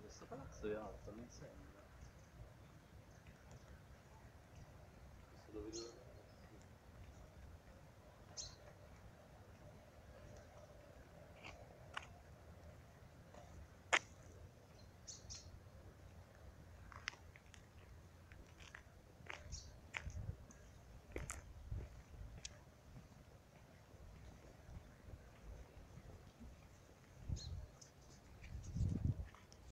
Questo palazzo è alto, non sembra.